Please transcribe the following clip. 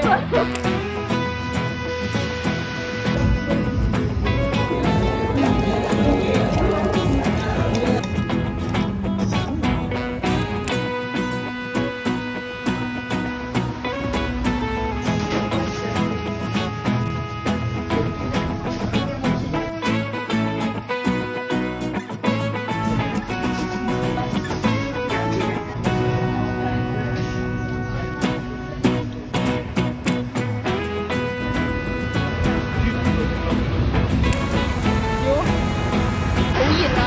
Thank. eat.